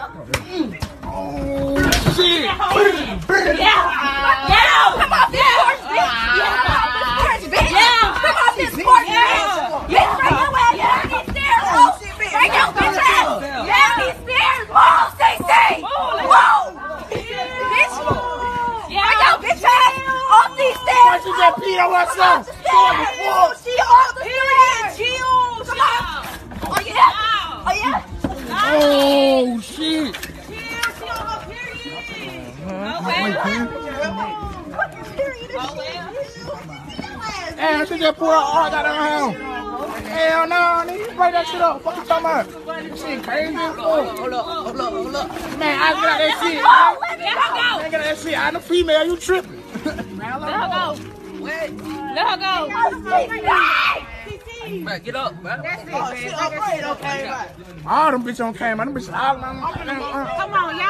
Oh, shit. Yeah. Come off this porch, bitch. Come off this porch, bitch. Come off this porch, bitch. These stairs. Bitch ass these stairs. Bitch. Bitch ass off these stairs. She? Off the. Come on. Oh, yeah. Oh, yeah. Oh, shit. Damn, she just pulled her all out of her house. Hell no, nigga, break that shit up. Fuck you talking about? Shit crazy as fuck. Hold up, hold up, hold up. Man, I got that shit. Let me go. I got that shit. I'm a female, you tripping. Let her go. Wait, Let her go get up, man. That's it, man. Like I said, okay, right. All them bitches on camera. Them bitches all, hollering. Uh. Come on, y'all.